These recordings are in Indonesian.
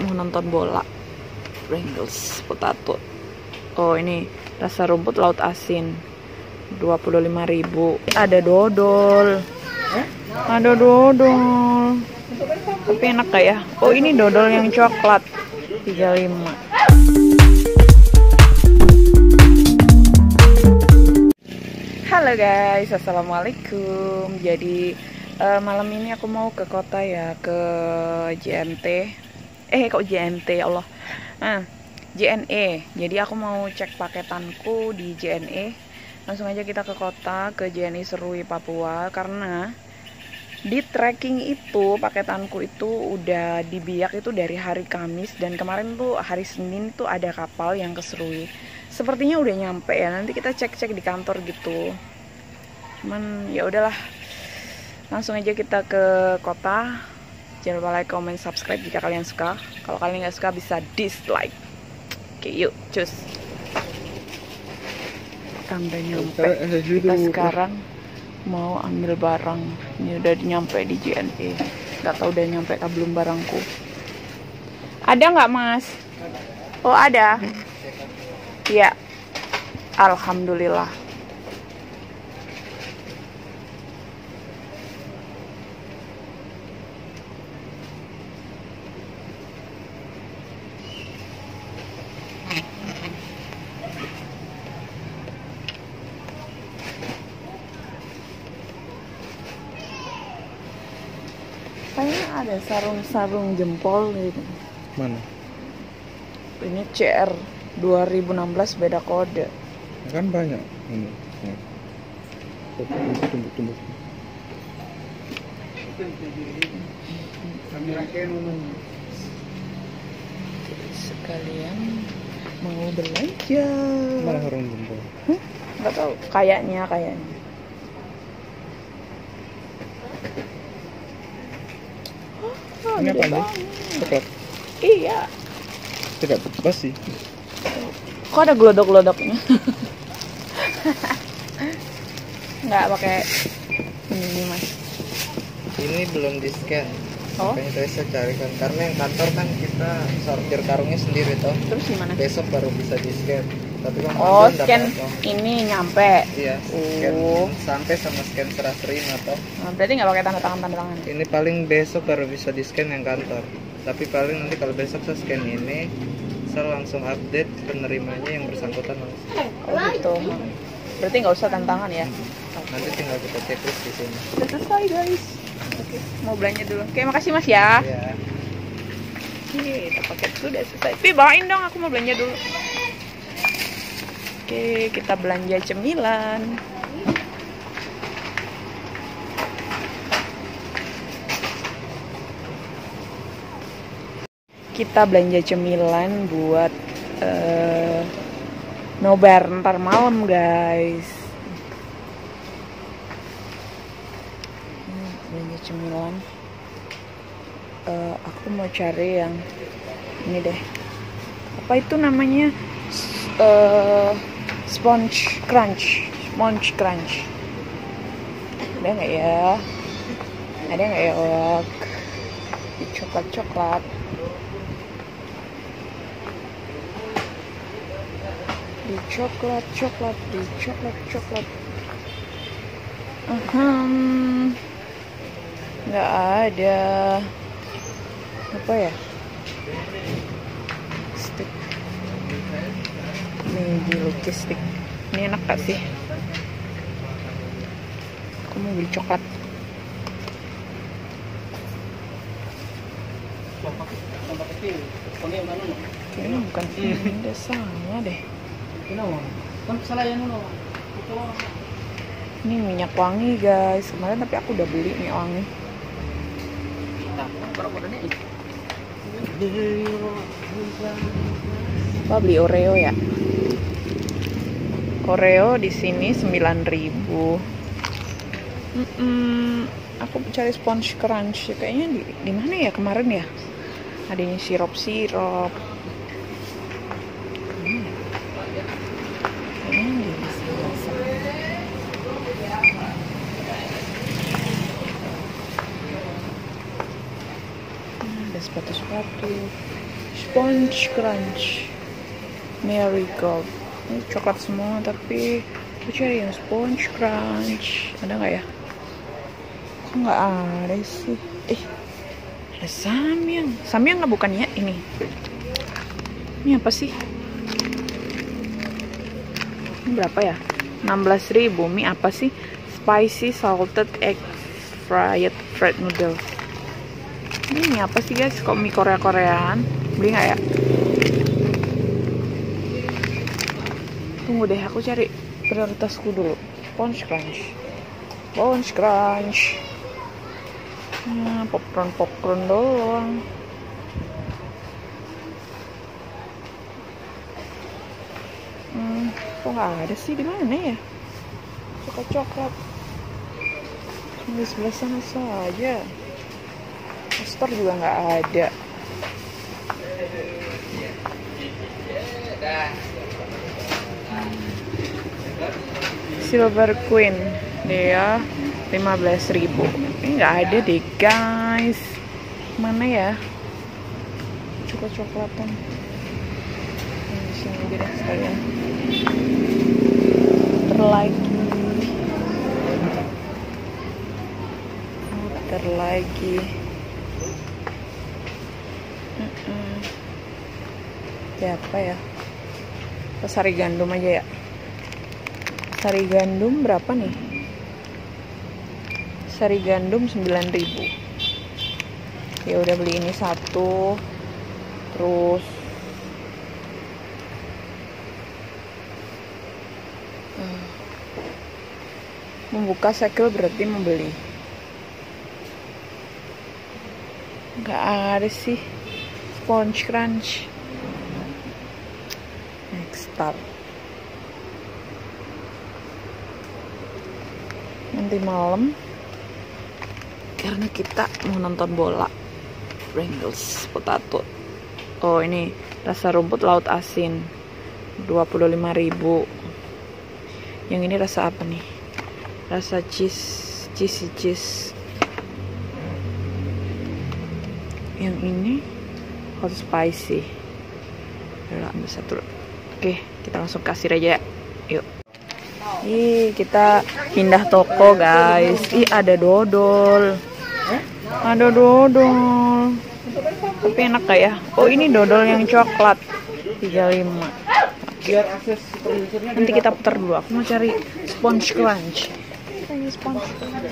mau nonton bola. Pringles potato. Oh ini rasa rumput laut asin. 25.000 ada dodol. Ada dodol. Tapi enak gak ya? Oh ini dodol yang coklat. 35 Halo guys, assalamualaikum. Jadi eh, malam ini aku mau ke kota ya, ke JNT. Eh kok JNT ya Allah. Nah, JNE. Jadi aku mau cek paketanku di JNE. Langsung aja kita ke kota, ke JNE Serui Papua karena di tracking itu paketanku itu udah dibiak itu dari hari Kamis dan kemarin tuh hari Senin tuh ada kapal yang ke Serui. Sepertinya udah nyampe ya. Nanti kita cek-cek di kantor gitu cuman ya udahlah langsung aja kita ke kota jangan lupa like comment subscribe jika kalian suka. Kalau kalian nggak suka bisa dislike. Oke yuk cus. Udah nyampe kita sekarang mau ambil barang. Ini udah nyampe di JNE nggak tahu udah nyampe kah belum barangku. Ada nggak mas? Oh ada. Iya. Alhamdulillah kayaknya ada sarung-sarung jempol gitu Mana? ini CR 2016 beda kode Ya kan banyak. Ini. Ya. Tumbuk, tumbuk, tumbuk. sekalian mau belanja Mana sarung jempol? nggak tahu kayaknya kayaknya Oh, Ini apa nih? Coklat. Iya. Tidak bebas sih. Kok ada glodok-glodoknya? Nggak pakai ini mas. ini belum di scan Oh, makanya tadi saya carikan karena yang kantor kan kita sortir karungnya sendiri toh terus gimana? besok baru bisa di scan tapi kan Oh, Amazon scan toh. ini nyampe. iya scan Oh. sampai sama scan serah terima toh Nah, berarti nggak pakai tanda tangan tanda tangan. ini paling besok baru bisa di scan yang kantor tapi paling nanti kalau besok saya scan ini saya langsung update penerimanya yang bersangkutan langsung Oh gitu. Berarti nggak usah tanda tangan ya? nanti tinggal kita checklist di sini selesai guys. Oke, mau belanja dulu. Oke, makasih mas ya. ya Oke, kita paket sudah selesai. Pi, bawain dong, aku mau belanja dulu. Oke, kita belanja cemilan. Kita belanja cemilan buat eh nobar ntar malam, guys. Belanja cemilan eh, aku mau cari yang ini deh apa itu namanya eh, sponge crunch. Sponge crunch. Ada nggak ya? Ada nggak ya ok di coklat coklat di coklat coklat di coklat coklat Ahem. nggak ada. Apa ya nih dilukis stick ini enak gak sih? Aku mau beli coklat. Kayaknya bukan ini deh sama deh. Ini minyak wangi guys. Kemarin tapi aku udah beli minyak wangi apa beli Oreo ya? Oreo di sini 9000 Mm-mm, aku cari sponge crunch. Kayaknya di, di mana ya kemarin ya? Adanya sirup sirup. Sebelah sana. sepatu-sepatu. Sponge crunch marigold ini coklat semua tapi aku cari yang sponge crunch. Ada nggak ya? Kok nggak ada sih? Eh ada samyang. Samyang nggak bukan ya ini? Ini apa sih? Ini berapa ya? 16.000 mie apa sih? Spicy salted egg fried fried noodle. Ini apa sih guys? Kok mie korea koreaan beli nggak ya tunggu deh aku cari prioritasku dulu. Sponge crunch. Sponge crunch. Nah, popcorn popcorn doang. Hmm, kok nggak ada sih? Di mana ya? Coklat coklat. Di sebelah sana saja. Poster juga nggak ada Silver Queen. Dia 15.000 ini nggak ada deh guys. Mana ya? Coklat coklatan di sini aja deh sekalian. Terlagi. Terlagi. Mm-mm. siapa ya? Sari gandum aja ya sari gandum berapa nih? Sari gandum 9000 ya udah beli ini satu. Terus Hmm. membuka segel berarti membeli. Nggak ada sih. Sponge crunch. Next stop nanti malam. Karena kita mau nonton bola. Pringles potato. Oh ini rasa rumput laut asin. 25.000 yang ini rasa apa nih? Rasa cheese cheesy cheese. Yang ini hot spicy. Udah ambil satu. Oke kita langsung kasir aja yuk Ih, kita pindah toko, guys. Ih, ada dodol. Ada dodol. Tapi enak gak ya? Oh, ini dodol yang coklat. 35. biar akses produsernya Nanti kita putar dulu. Aku mau cari sponge crunch. Ini sponge crunch.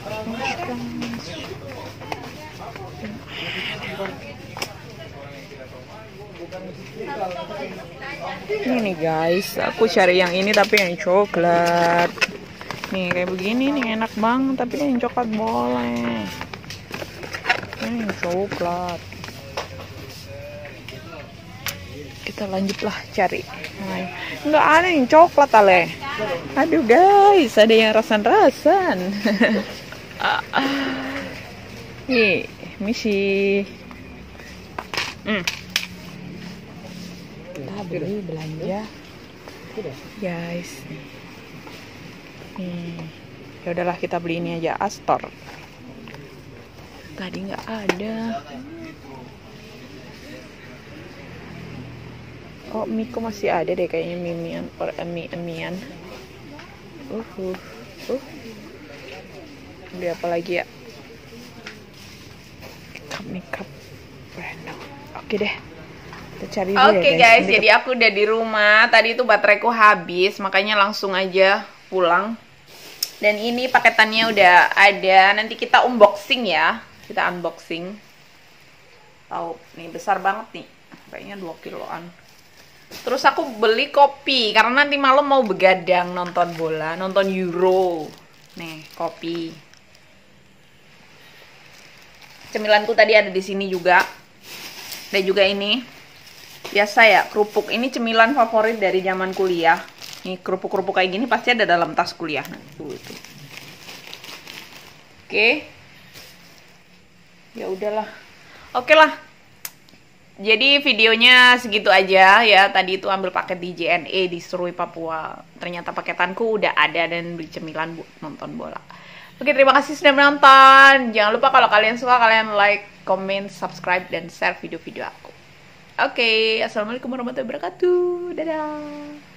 Sponge crunch. Ini nih guys, aku cari yang ini tapi yang coklat. Nih kayak begini nih enak banget tapi yang coklat boleh. Ini yang coklat. Kita lanjutlah cari. Nah, nggak ada yang coklat ale. Aduh guys, ada yang rasan-rasan. Nih, misi. Hmm. Kita beli belanja. Guys. Nih. Ya udahlah kita beli ini aja Astor. Tadi nggak ada. Oh, Miko masih ada deh kayaknya mimian or emi emian. Uh, uh, uh. Beli apa lagi ya? Makeup, makeup. Brand. Oke deh. Kita cari dulu Oke ya guys, Nanti jadi aku udah di rumah. Tadi itu bateraiku habis, makanya langsung aja pulang. Dan ini paketannya udah ada. Nanti kita unboxing ya. Kita unboxing. Tahu, nih besar banget nih. Kayaknya 2 kiloan. Terus aku beli kopi karena nanti malam mau begadang nonton bola, nonton Euro. Nih, kopi. Cemilanku tadi ada di sini juga. Dan juga ini biasa ya kerupuk. Ini cemilan favorit dari zaman kuliah. Nih kerupuk-kerupuk kayak gini pasti ada dalam tas kuliah. Nanti dulu itu. Oke. Ya udahlah. Oke lah. Jadi videonya segitu aja ya. Tadi itu ambil paket di JNE di Serui Papua. Ternyata paketanku udah ada dan beli cemilan buat nonton bola. Oke, terima kasih sudah menonton. Jangan lupa kalau kalian suka kalian like, comment, subscribe dan share video-video aku. Oke, assalamualaikum warahmatullahi wabarakatuh. Dadah.